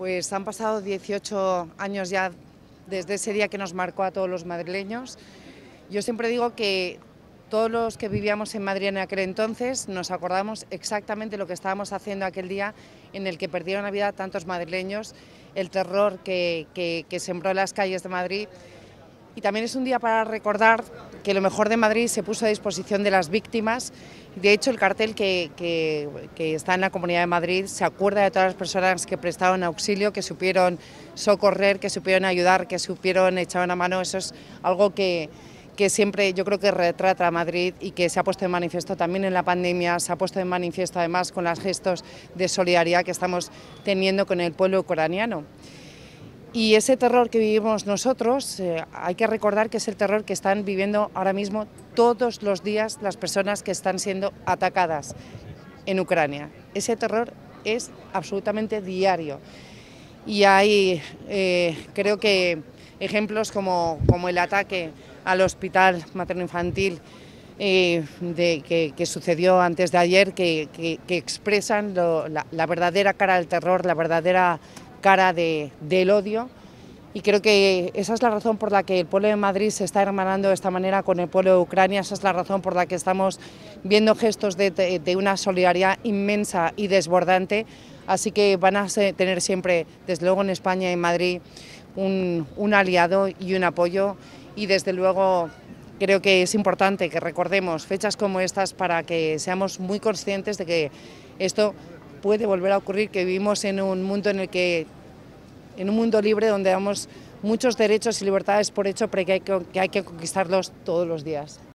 Pues han pasado 18 años ya desde ese día que nos marcó a todos los madrileños. Yo siempre digo que todos los que vivíamos en Madrid en aquel entonces nos acordamos exactamente lo que estábamos haciendo aquel día en el que perdieron la vida tantos madrileños, el terror que, que, sembró las calles de Madrid. Y también es un día para recordar que lo mejor de Madrid se puso a disposición de las víctimas de hecho, el cartel que, está en la Comunidad de Madrid se acuerda de todas las personas que prestaron auxilio, que supieron socorrer, que supieron ayudar, que supieron echar una mano. Eso es algo que, siempre yo creo que retrata a Madrid y que se ha puesto en manifiesto también en la pandemia, se ha puesto en manifiesto además con los gestos de solidaridad que estamos teniendo con el pueblo ucraniano. Y ese terror que vivimos nosotros, eh, hay que recordar que es el terror que están viviendo ahora mismo todos los días las personas que están siendo atacadas en Ucrania. Ese terror es absolutamente diario. Y hay, eh, creo que, ejemplos como, como, el ataque al hospital materno-infantil eh, que, sucedió antes de ayer, que, expresan la, la verdadera cara del terror, la verdadera cara de, del odio. Y creo que esa es la razón por la que el pueblo de Madrid se está hermanando de esta manera con el pueblo de Ucrania, esa es la razón por la que estamos viendo gestos de, una solidaridad inmensa y desbordante, así que van a tener siempre, desde luego en España y en Madrid, un, un aliado y un apoyo. Y desde luego creo que es importante que recordemos fechas como estas para que seamos muy conscientes de que esto puede volver a ocurrir, que vivimos en un mundo en el que, en un mundo libre donde damos muchos derechos y libertades por hecho, pero que hay que, que, hay que conquistarlos todos los días.